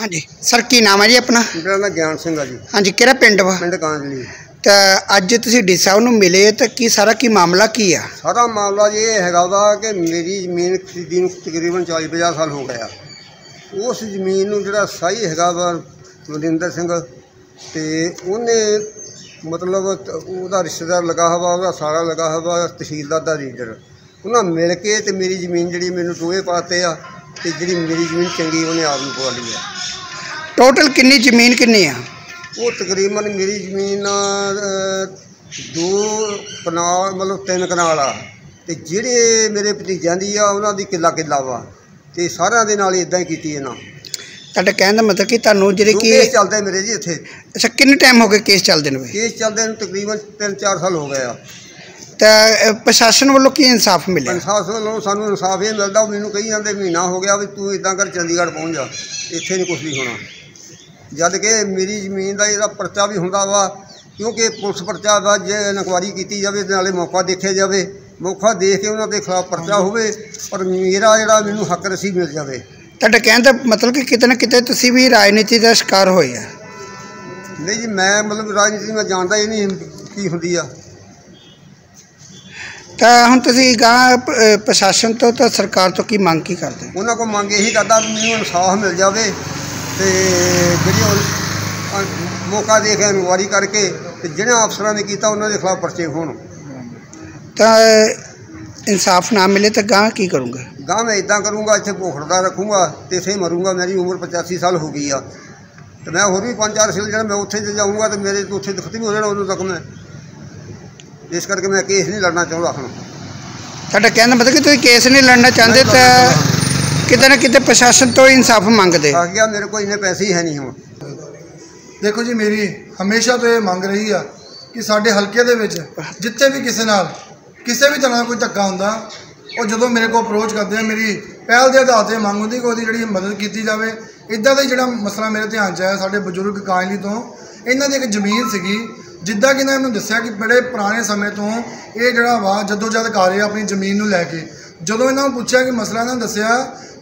ਹਾਂਜੀ। ਸਰ ਕੀ ਨਾਮ ਹੈ ਜੀ ਆਪਣਾ? ਮੇਰਾ ਨਾਮ ਗਿਆਨ ਸਿੰਘ ਆ ਜੀ। ਹਾਂਜੀ ਕਿਹੜਾ ਪਿੰਡ ਵਾ? ਪਿੰਡ ਕਾਂਜਲੀ। ਤਾਂ ਅੱਜ ਤੁਸੀਂ ਡੀ ਸਾਹਿਬ ਨੂੰ ਮਿਲੇ ਤਾਂ ਕੀ ਸਾਰਾ ਕੀ ਮਾਮਲਾ ਕੀ ਆ? ਸਾਰਾ ਮਾਮਲਾ ਜੀ ਇਹ ਹੈਗਾ ਉਹਦਾ ਕਿ ਮੇਰੀ ਜ਼ਮੀਨ ਖਰੀਦੀ ਨੂੰ ਤਕਰੀਬਨ 40 50 ਸਾਲ ਹੋ ਗਿਆ। ਉਸ ਜ਼ਮੀਨ ਨੂੰ ਜਿਹੜਾ ਸਾਈ ਹੈਗਾ ਵਾ ਮਨਿੰਦਰ ਸਿੰਘ ਤੇ ਉਹਨੇ ਮਤਲਬ ਉਹਦਾ ਰਿਸ਼ਤੇਦਾਰ ਲਗਾ ਹੋਇਆ ਉਹਦਾ ਸਾਰਾ ਲਗਾ ਹੋਇਆ ਤਹਿਸੀਲਦਾਰ ਦਾ ਰੀਡਰ ਉਹਨਾਂ ਮਿਲ ਕੇ ਤੇ ਮੇਰੀ ਜ਼ਮੀਨ ਜਿਹੜੀ ਮੈਨੂੰ ਟੋਏ ਪਾਤੇ ਆ ਤੇ ਜਿਹੜੀ ਮੇਰੀ ਜ਼ਮੀਨ ਚੰਗੀ ਉਹਨੇ ਆਪ ਨੂੰ ਪਵਾ ਲਈ ਆ। ਟੋਟਲ ਕਿੰਨੀ ਜ਼ਮੀਨ ਕਿੰਨੀ ਆ? ਉਹ ਤਕਰੀਬਨ ਮੇਰੀ ਜ਼ਮੀਨ ਦੋ ਕਨਾਲ ਮਤਲਬ ਤਿੰਨ ਕਨਾਲ ਆ। ਤੇ ਜਿਹੜੇ ਮੇਰੇ ਭਤੀਜਿਆਂ ਦੀ ਆ ਉਹਨਾਂ ਦੀ ਕਿੱਲਾ ਕਿੱਲਾ ਵਾ। ਤੇ ਸਾਰਿਆਂ ਦੇ ਨਾਲ ਇਦਾਂ ਹੀ ਕੀਤੀ ਇਹਨਾਂ। ਤੁਹਾਡਾ ਕਹਿਣ ਦਾ ਮਤਲਬ ਕਿ ਤੁਹਾਨੂੰ ਜਿਹੜੇ ਕਿ ਕੇਸ ਚੱਲਦੇ ਮੇਰੇ ਜੀ ਇੱਥੇ। ਅੱਛਾ ਕਿੰਨੇ ਟਾਈਮ ਹੋ ਗਏ ਕੇਸ ਚੱਲਦੇ ਨੂੰ ਕੇਸ ਚੱਲਦੇ ਨੂੰ ਤਕਰੀਬਨ 3-4 ਸਾਲ ਹੋ ਗਏ ਆ। ਤਾਂ ਅ, ਪ੍ਰਸ਼ਾਸਨ ਵੱਲੋਂ ਕੀ ਇਨਸਾਫ ਮਿਲਿਆ? ਇਨਸਾਫ ਵੱਲੋਂ ਸਾਨੂੰ ਇਨਸਾਫ ਇਹ ਮਿਲਦਾ ਉਹ ਮੈਨੂੰ ਕਹੀ ਜਾਂਦੇ ਮਹੀਨਾ ਹੋ ਗਿਆ ਵੀ ਤੂੰ ਇਦਾਂ ਕਰ ਚੰਡੀਗੜ੍ਹ ਪਹੁੰਚ ਜਾ। ਇੱਥੇ ਨਹੀਂ ਕੁਝ ਵੀ ਹੋਣਾ। ਜਦ ਕਿ ਮੇਰੀ ਜ਼ਮੀਨ ਦਾ ਇਹਦਾ ਪਰਚਾ ਵੀ ਹੁੰਦਾ ਵਾ ਕਿਉਂਕਿ ਪੁਲਿਸ ਪਰਚਾ ਦਾ ਜੇ ਇਨਕੁਆਰੀ ਕੀਤੀ ਜਾਵੇ ਤੇ ਨਾਲੇ ਮੌਕਾ ਦੇਖਿਆ ਜਾਵੇ ਮੌਕਾ ਦੇਖ ਕੇ ਉਹਨਾਂ ਦੇ ਖਿਲਾਫ ਪਰਚਾ ਹੋਵੇ ਪਰ ਮੇਰਾ ਜਿਹੜਾ ਮੈਨੂੰ ਹੱਕ ਰਸੀ ਮਿਲ ਜਾਵੇ। ਤੁਹਾਡਾ ਕਹਿਣ ਦਾ ਮਤਲਬ ਕਿ ਕਿਤੇ ਨਾ ਕਿਤੇ ਤੁਸੀਂ ਵੀ ਰਾਜਨੀਤੀ ਦਾ ਸ਼ਿਕਾਰ ਹੋਏ ਆ। ਨਹੀਂ ਜੀ ਮੈਂ ਮਤਲਬ ਰਾਜਨੀਤੀ ਮੈਂ ਜਾਣਦਾ ਹੀ ਨਹੀਂ ਕੀ ਹੁੰਦੀ ਆ। ਤਾਂ ਹੁਣ ਤੁਸੀਂ ਗਾਂ ਪ੍ਰਸ਼ਾਸਨ ਤੋਂ ਤਾਂ ਸਰਕਾਰ ਤੋਂ ਕੀ ਮੰਗ ਕੀ ਕਰਦੇ? ਉਹਨਾਂ ਕੋਲ ਮੰਗ ਇਹੀ ਕਰਦਾ ਮੈਨੂੰ ਇਨਸਾਫ ਮਿਲ ਜਾਵੇ ਤੇ ਜਿਹੜੀ ਉਹ ਅ, ਮੌਕਾ ਦੇ ਕੇ ਇਨਕੁਆਰੀ ਕਰਕੇ ਤੇ ਜਿਹੜੇ ਅਫਸਰਾਂ ਨੇ ਕੀਤਾ ਉਹਨਾਂ ਦੇ ਖਿਲਾਫ ਪਰਚੇ ਹੋਣ। ਤਾਂ ਇਨਸਾਫ ਨਾ ਮਿਲੇ ਤਾਂ ਗਾਂ ਕੀ ਕਰੂੰਗਾ? ਗਾਂ ਮੈਂ ਇਦਾਂ ਕਰੂੰਗਾ ਇੱਥੇ ਭੋਖੜਦਾ ਰੱਖੂੰਗਾ ਤੇ ਇੱਥੇ ਮਰੂੰਗਾ। ਮੇਰੀ ਉਮਰ 85 ਸਾਲ ਹੋ ਗਈ ਆ। ਤੇ ਮੈਂ ਹੋਰ ਵੀ ਪੰਜ ਚਾਰ ਸਾਲ ਜਿਹੜਾ ਮੈਂ ਉੱਥੇ ਜੇ ਜਾਊਂਗਾ ਤੇ ਮੇਰੇ ਉੱਥੇ ਖਤਮ ਹੋ ਜਾਣਾ ਉਦੋਂ ਤੱਕ ਮੈਂ। ਇਸ ਕਰਕੇ ਮੈਂ ਕੇਸ ਨਹੀਂ ਲੜਨਾ ਚਾਹੁੰਦਾ ਹੁਣ। ਤੁਹਾਡਾ ਕਹਿਣ ਦਾ ਮਤਲਬ ਕਿ ਤੁਸੀਂ ਕੇਸ ਨਹੀਂ ਲੜਨਾ ਚਾਹੁੰਦੇ ਤਾਂ ਕਿਤੇ ਨਾ ਕਿਤੇ ਪ੍ਰਸ਼ਾਸਨ ਤੋਂ ਇਨਸਾਫ ਮੰਗਦੇ। ਆ ਗਿਆ ਮੇਰੇ ਕੋਲ ਇੰਨੇ ਪੈਸੇ ਹੀ ਹੈ ਨਹੀਂ ਹੁਣ। ਦੇਖੋ ਜੀ, ਮੇਰੀ ਹਮੇਸ਼ਾ ਤੋਂ ਇਹ ਮੰਗ ਰਹੀ ਆ ਕਿ ਸਾਡੇ ਹਲਕੇ ਦੇ ਵਿੱਚ ਜਿੱਥੇ ਵੀ ਕਿਸੇ ਨਾਲ ਕਿਸੇ ਵੀ ਤਰ੍ਹਾਂ ਦਾ ਕੋਈ ਧੱਕਾ ਹੁੰਦਾ, ਉਹ ਜਦੋਂ ਮੇਰੇ ਕੋਲ ਅਪਰੋਚ ਕਰਦੇ ਆ, ਮੇਰੀ ਪਹਿਲ ਦੇ ਆਧਾਰ ਤੇ ਮੰਗ ਹੁੰਦੀ ਕਿ ਉਹਦੀ ਜਿਹੜੀ ਮਦਦ ਕੀਤੀ ਜਾਵੇ। ਇਦਾਂ ਦਾ ਹੀ ਜਿਹੜਾ ਮਸਲਾ ਮੇਰੇ ਧਿਆਨ 'ਚ ਆਇਆ ਸਾਡੇ ਬਜ਼ੁਰਗ ਕਾਂਜਲੀ ਤੋਂ, ਇਹਨਾਂ ਦੀ ਇੱਕ ਜ਼ਮੀਨ ਸੀਗੀ, ਜਿੱਦਾਂ ਕਿ ਇਹਨਾਂ ਮੈਨੂੰ ਦੱਸਿਆ ਕਿ ਬੜੇ ਪੁਰਾਣੇ ਸਮੇਂ ਤੋਂ ਇਹ ਜਿਹੜਾ ਵਾ ਜਦੋਂ ਜਦ ਕਰ ਰਿਹਾ ਆਪਣੀ ਜ਼ਮੀਨ ਨੂੰ ਲੈ ਕੇ। ਜਦੋਂ ਇਹਨਾਂ ਨੂੰ ਪੁੱਛਿਆ ਕਿ ਮਸਲਾ ਇਹਨਾਂ ਨੇ ਦੱਸਿਆ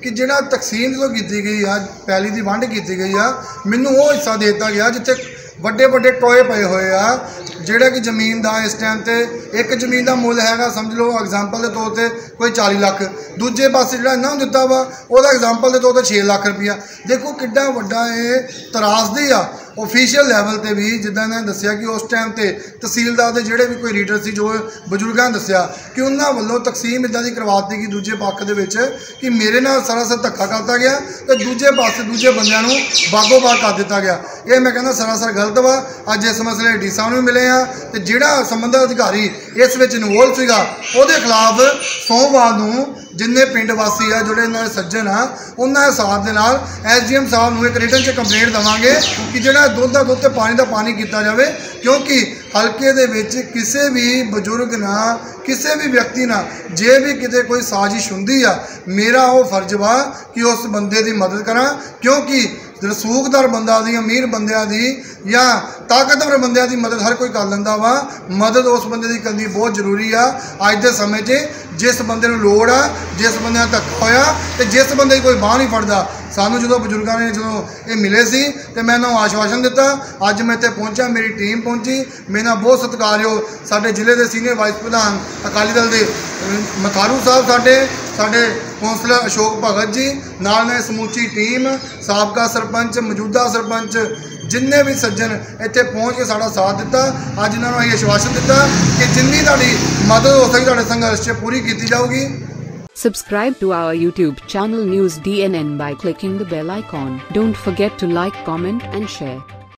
ਕਿ ਜਿਹੜਾ ਤਕਸੀਮ ਜਦੋਂ ਕੀਤੀ ਗਈ ਆ, ਪੈਲੀ ਦੀ ਵੰਡ ਕੀਤੀ ਗਈ ਆ, ਮੈਨੂੰ ਉਹ ਹਿੱਸਾ ਦੇ ਦਿੱਤਾ ਗਿਆ ਜਿੱਥੇ ਵੱਡੇ ਵੱਡੇ ਟੋਏ ਪਏ ਹੋਏ ਆ, ਜਿਹੜਾ ਕਿ ਜ਼ਮੀਨ ਦਾ ਇਸ ਟਾਈਮ ਤੇ ਇੱਕ ਜ਼ਮੀਨ ਦਾ ਮੁੱਲ ਹੈਗਾ, ਸਮਝ ਲਓ ਐਗਜ਼ਾਮਪਲ ਦੇ ਤੌਰ ਤੇ ਕੋਈ 40 ਲੱਖ। ਦੂਜੇ ਪਾਸੇ ਜਿਹੜਾ ਇਹਨਾਂ ਨੂੰ ਦਿੱਤਾ ਵਾ, ਉਹਦਾ ਐਗਜ਼ਾਮਪਲ ਦੇ ਤੌਰ ਤੇ 6 ਲੱਖ ਰੁਪਇਆ। ਦੇਖੋ ਕਿੱਡਾ ਵੱਡਾ ਇਹ ਤਰਾਸਦੀ ਆ। ਅਫੀਸ਼ੀਅਲ ਲੈਵਲ ਤੇ ਵੀ ਜਿੱਦਾਂ ਇਹਨਾਂ ਨੇ ਦੱਸਿਆ ਕਿ ਉਸ ਟਾਈਮ ਤੇ ਤਹਿਸੀਲਦਾਰ ਦੇ ਜਿਹੜੇ ਵੀ ਕੋਈ ਰੀਡਰ ਸੀ, ਜੋ ਬਜ਼ੁਰਗਾਂ ਨੇ ਦੱਸਿਆ ਕਿ ਉਹਨਾਂ ਵੱਲੋਂ ਤਕਸੀਮ ਇਦਾਂ ਦੀ ਕਰਵਾ ਦਿੱਤੀ ਗਈ ਦੂਜੇ ਪੱਖ ਦੇ ਵਿੱਚ ਕਿ ਮੇਰੇ ਨਾਲ ਸਰਾਸਰ ਧੱਕਾ ਕਰਤਾ ਗਿਆ ਤੇ ਦੂਜੇ ਪਾਸੇ ਦੂਜੇ ਬੰਦਿਆਂ ਨੂੰ ਬਾਗੋ ਬਾਗ ਕਰ ਦਿੱਤਾ ਗਿਆ। ਇਹ ਮੈਂ ਕਹਿੰਦਾ ਸਰਾਸਰ ਗਲਤ ਵਾ। ਅੱਜ ਇਸ ਮਸਲੇ ਡੀ ਸਾਹਿਬ ਨੂੰ ਮਿਲੇ ਆ ਤੇ ਜਿਹੜਾ ਸੰਬੰਧਿਤ ਅਧਿਕਾਰੀ ਇਸ ਵਿੱਚ ਇਨਵੋਲਵ ਸੀਗਾ। ਉਹਦੇ ਖਿਲਾਫ ਸੋਮਵਾਰ ਨੂੰ ਜਿੰਨੇ ਪਿੰਡ ਵਾਸੀ ਆ, ਜਿਹੜੇ ਇਹਨਾਂ ਦੇ ਸੱਜਣ ਆ, ਉਹਨਾਂ ਦੇ ਸਾਥ ਦੇ ਨਾਲ ਐਸਡੀਐਮ ਸਾਹਿਬ ਨੂੰ ਇੱਕ ਰਿਟਨ 'ਚ ਕੰਪਲੇਂਟ ਦਵਾਂਗੇ ਕਿ ਜਿਹੜਾ ਦੁੱਧ ਦਾ ਦੁੱਧ ਤੇ ਪਾਣੀ ਦਾ ਪਾਣੀ ਕੀਤਾ ਜਾਵੇ, ਕਿਉਂਕਿ ਹਲਕੇ ਦੇ ਵਿੱਚ ਕਿਸੇ ਵੀ ਬਜ਼ੁਰਗ ਨਾਲ ਕਿਸੇ ਵੀ ਵਿਅਕਤੀ ਨਾਲ ਜੇ ਵੀ ਕਿਤੇ ਕੋਈ ਸਾਜ਼ਿਸ਼ ਹੁੰਦੀ ਆ, ਮੇਰਾ ਉਹ ਫਰਜ਼ ਵਾ ਕਿ ਉਸ ਬੰਦੇ ਦੀ ਮਦਦ ਕਰਾਂ, ਕਿਉਂਕਿ ਰਸੂਖਦਾਰ ਬੰਦਾ ਦੀ, ਅਮੀਰ ਬੰਦਿਆਂ ਦੀ ਜਾਂ ਤਾਕਤਵਰ ਬੰਦਿਆਂ ਦੀ ਮਦਦ ਹਰ ਕੋਈ ਕਰ ਲੈਂਦਾ ਵਾ। ਮਦਦ ਉਸ ਬੰਦੇ ਦੀ ਕਰਨੀ ਬਹੁਤ ਜ਼ਰੂਰੀ ਆ। ਅੱਜ ਦੇ ਸਮੇਂ 'ਚ ਜਿਸ ਬੰਦੇ ਨੂੰ ਲੋੜ ਆ, ਜਿਸ ਬੰਦੇ ਨਾਲ ਧੱਕਾ ਹੋਇਆ ਤੇ ਜਿਸ ਬੰਦੇ ਦੀ ਕੋਈ ਬਾਹ ਨਹੀਂ ਫੜਦਾ। ਸਾਨੂੰ ਜਦੋਂ ਬਜ਼ੁਰਗਾਂ ਨੇ ਜਦੋਂ ਇਹ ਮਿਲੇ ਸੀ ਤੇ ਮੈਂ ਇਹਨਾਂ ਨੂੰ ਆਸ਼ਵਾਸਨ ਦਿੱਤਾ। ਅੱਜ ਮੈਂ ਇੱਥੇ ਪਹੁੰਚਾ ਮੇਰੀ ਟੀਮ ਪਹੁੰਚੀ। ਮੇਰੇ ਨਾਲ ਬਹੁਤ ਸਤਿਕਾਰਯੋਗ ਸਾਡੇ ਜ਼ਿਲ੍ਹੇ ਦੇ ਸੀਨੀਅਰ ਵਾਈਸ ਪ੍ਰਧਾਨ ਅਕਾਲੀ ਦਲ ਦੇ ਮਥਾਰੂ ਸਾਹਿਬ ਸਾਡੇ ਸਾਡੇ ਕੌਂਸਲਰ ਅਸ਼ੋਕ ਭਗਤ ਜੀ ਨਾਲ ਨੇ ਸਮੂਚੀ ਟੀਮ ਸਾਬਕਾ ਸਰਪੰਚ ਮੌਜੂਦਾ ਸਰਪੰਚ ਜਿੰਨੇ ਵੀ ਸੱਜਣ ਇੱਥੇ ਪਹੁੰਚ ਕੇ ਸਾਡਾ ਸਾਥ ਦਿੱਤਾ ਅੱਜ ਇਹਨਾਂ ਨੂੰ ਅਸੀਂ ਆਸ਼ਵਾਸਨ ਦਿੱਤਾ ਕਿ ਜਿੰਨੀ ਤੁਹਾਡੀ ਮਦਦ ਹੋ ਸਕੀ ਤੁਹਾਡੇ ਸੰਘਰਸ਼ 'ਚ ਪੂਰੀ ਕੀਤੀ ਜਾਊਗੀ Subscribe to our YouTube channel News DNN by clicking the bell icon. Don't forget to like, comment, and share.